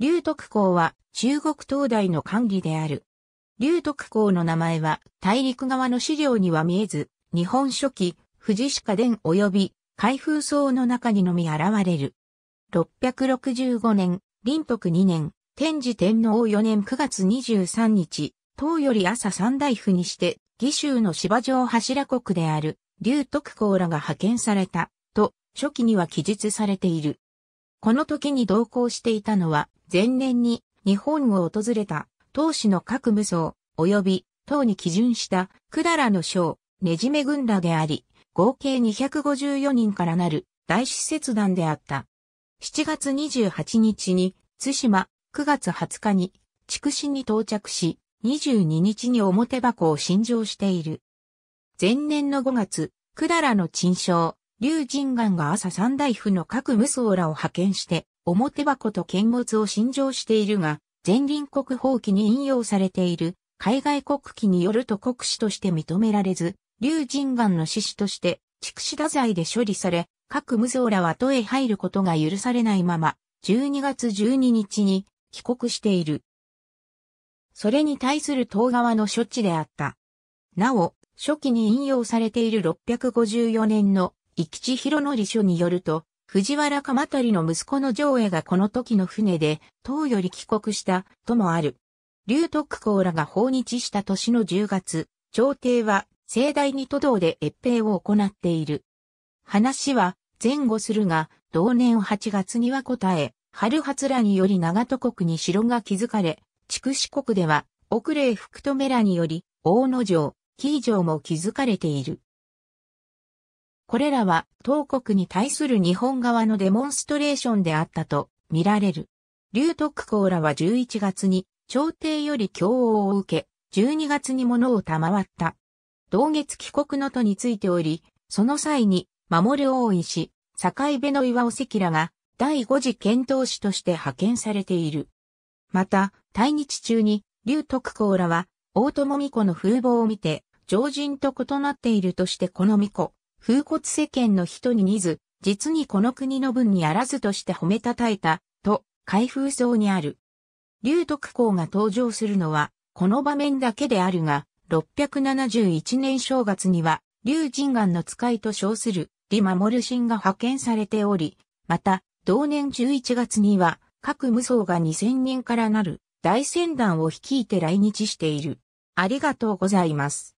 劉徳公は中国東大の管理である。劉徳公の名前は大陸側の資料には見えず、日本書紀、富士歯科伝及び海風草の中にのみ現れる。665年、林徳2年、天智天皇4年9月23日、唐より朝三大夫にして、義州の芝城柱国である、劉徳公らが派遣された、と、初期には記述されている。この時に同行していたのは、前年に日本を訪れた、当主の各武装、及び、唐に基準した、百済の将、ねじめ軍らであり、合計254人からなる大使節団であった。7月28日に、津島、9月20日に、筑紫に到着し、22日に表箱を新乗している。前年の5月、百済の陳将、劉神願が朝三大夫の各無双らを派遣して、表箱と見物を新乗しているが、前輪国法記に引用されている海外国旗によると国史として認められず、劉神願の志士として、畜死太罪で処理され、各無双らは都へ入ることが許されないまま、12月12日に帰国している。それに対する東側の処置であった。なお、初期に引用されている654年の生地広則書によると、藤原鎌足の息子の上映がこの時の船で、唐より帰国したともある。劉徳公らが訪日した年の10月、朝廷は盛大に都道で越兵を行っている。話は前後するが、同年8月には答え、春発らにより長門国に城が築かれ、筑紫国では、奥霊福留らにより、大野城、紀伊城も築かれている。これらは、東国に対する日本側のデモンストレーションであったと見られる。劉徳公らは11月に、朝廷より供応を受け、12月に物を賜った。同月帰国の途についており、その際に、守る大石、境部の岩尾関らが、第五次検討士として派遣されている。また、対日中に、劉徳公らは、大友巫女の風貌を見て、常人と異なっているとしてこの巫女、風骨世間の人に似ず、実にこの国の分にあらずとして褒めたたえた、と、開封層にある。劉徳公が登場するのは、この場面だけであるが、671年正月には、劉神願の使いと称する、李守神が派遣されており、また、同年11月には、各無双が2000人からなる大船団を率いて来日している。ありがとうございます。